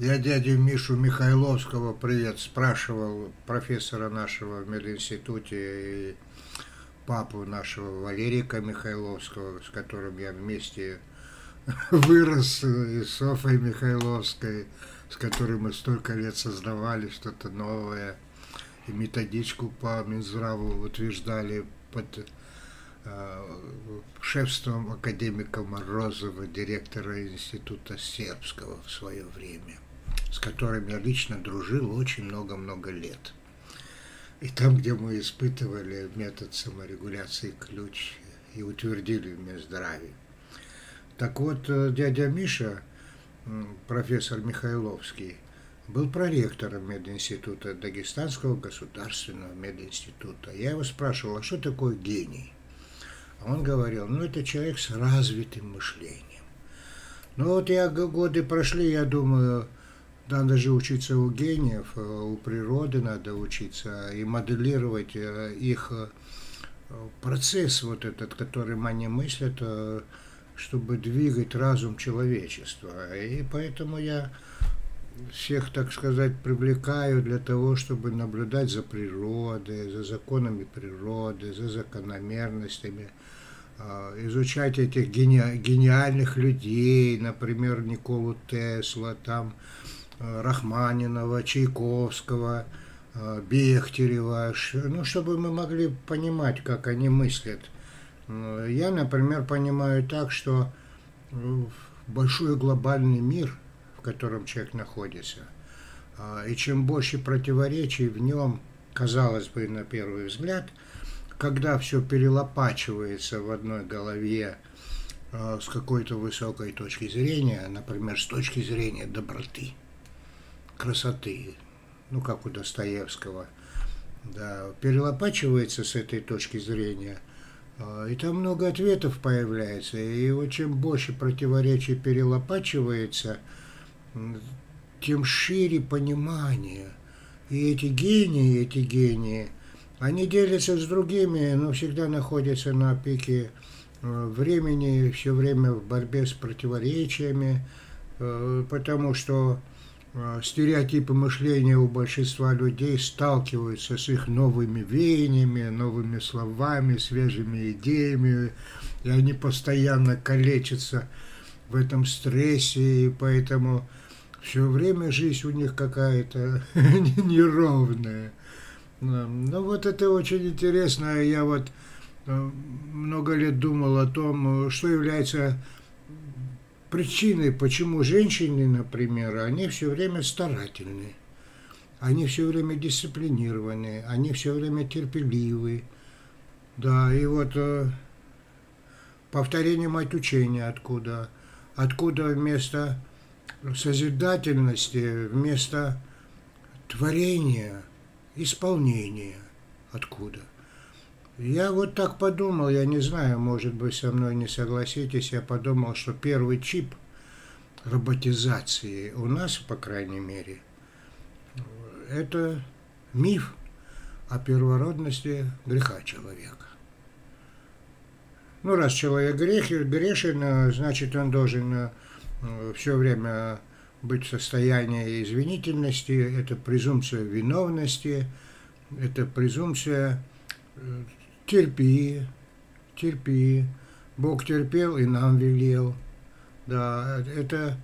Я дядю Мишу Михайловского привет спрашивал, профессора нашего в мединституте и папу нашего Валерика Михайловского, с которым я вместе вырос, и Софой Михайловской, с которой мы столько лет создавали что-то новое, и методичку по Минздраву утверждали под э, шефством академика Морозова, директора Института Сербского в свое время с которым я лично дружил очень много-много лет. И там, где мы испытывали метод саморегуляции ключ и утвердили в Минздраве. Так вот, э, дядя Миша, профессор Михайловский, был проректором мединститута, Дагестанского государственного мединститута. Я его спрашивал, а что такое гений? А он говорил, ну это человек с развитым мышлением. Ну вот я годы прошли, я думаю, надо же учиться у гениев, э, у природы надо учиться и моделировать э, их э, процесс вот этот, которым они мыслят, чтобы двигать разум человечества. И поэтому я всех, так сказать, привлекаю для того, чтобы наблюдать за природой, за законами природы, за закономерностями, изучать этих гениальных людей, например, Николу Тесла, там, Рахманинова, Чайковского, э, Бехтерева, ну, чтобы мы могли понимать, как они мыслят. Э, я, например, понимаю так, что большой глобальный мир, в котором человек находится, и чем больше противоречий в нем, казалось бы, на первый взгляд, когда все перелопачивается в одной голове с какой-то высокой точки зрения, например, с точки зрения доброты – красоты, ну, как у Достоевского, да, перелопачивается с этой точки зрения, а, и там много ответов появляется, и вот чем больше противоречий перелопачивается, тем шире понимание. И эти гении, эти гении, они делятся с другими, но всегда находятся на пике э, времени, все время в борьбе с противоречиями, э, потому что а, стереотипы мышления у большинства людей сталкиваются с их новыми веяниями, новыми словами, свежими идеями, и они постоянно калечатся в этом стрессе, и поэтому все время жизнь у них какая-то неровная. Ну вот это очень интересно. Я вот э, много лет думал о том, что является причиной, почему женщины, например, они все время старательны, они все время дисциплинированы, они все время терпеливы. Да, и вот э, повторение мать учения откуда? Откуда вместо созидательности, вместо творения, исполнения? Откуда? Я вот так подумал, я не знаю, может быть, со мной не согласитесь, я подумал, что первый чип роботизации у нас, по крайней мере, это миф о первородности греха человека. Ну, раз человек грех, грешен, значит, он должен э, все время быть в состоянии извинительности, это презумпция виновности, это презумпция э, терпи, терпи. Бог терпел и нам велел. Да, это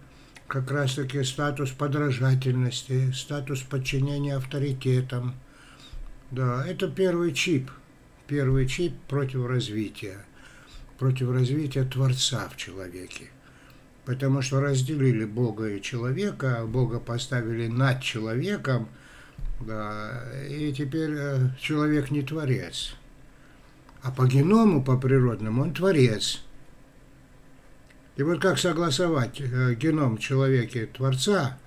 как раз-таки статус подражательности, статус подчинения авторитетам. Да, это первый чип, первый чип против развития, против развития Творца в человеке. Потому что разделили Бога и человека, а Бога поставили над человеком, да, и теперь э, человек не творец. А по геному, по природному, он творец. И вот как согласовать э, геном человека Творца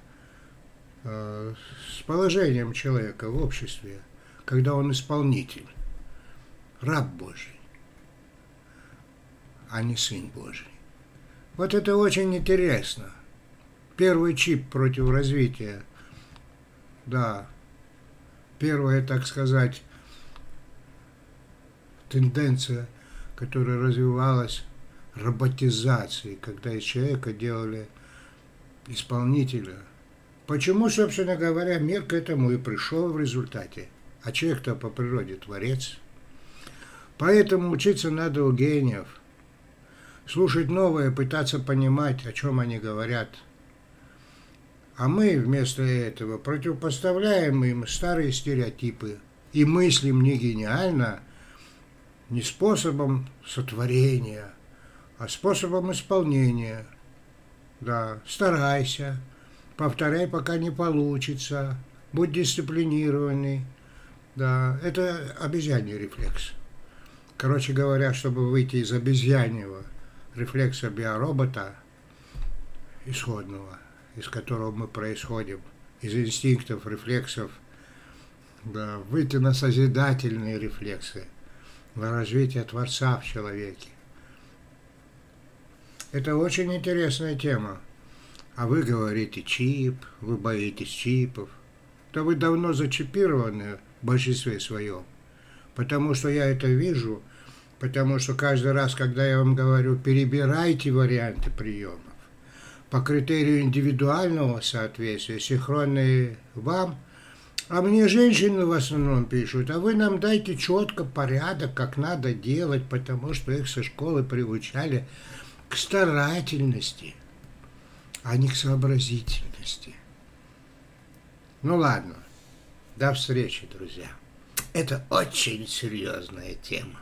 э, с положением человека в обществе, когда он исполнитель, раб Божий, а не сын Божий. Вот это очень интересно. Первый чип против развития, да, первое, так сказать, тенденция, которая развивалась роботизации, когда из человека делали исполнителя, Почему, собственно говоря, мир к этому и пришел в результате? А человек-то по природе творец. Поэтому учиться надо у гениев. Слушать новое, пытаться понимать, о чем они говорят. А мы вместо этого противопоставляем им старые стереотипы и мыслим не гениально, не способом сотворения, а способом исполнения. Да, старайся, повторяй, пока не получится, будь дисциплинированный. Да, это обезьяний рефлекс. Короче говоря, чтобы выйти из обезьяньего рефлекса биоробота исходного, из которого мы происходим, из инстинктов, рефлексов, да, выйти на созидательные рефлексы – на развитие Творца в человеке. Это очень интересная тема. А вы говорите чип, вы боитесь чипов. Да вы давно зачипированы в большинстве своем. Потому что я это вижу, потому что каждый раз, когда я вам говорю, перебирайте варианты приемов по критерию индивидуального соответствия, синхронные вам – а мне женщины в основном пишут, а вы нам дайте четко порядок, как надо делать, потому что их со школы приучали к старательности, а не к сообразительности. Ну ладно, до встречи, друзья. Это очень серьезная тема.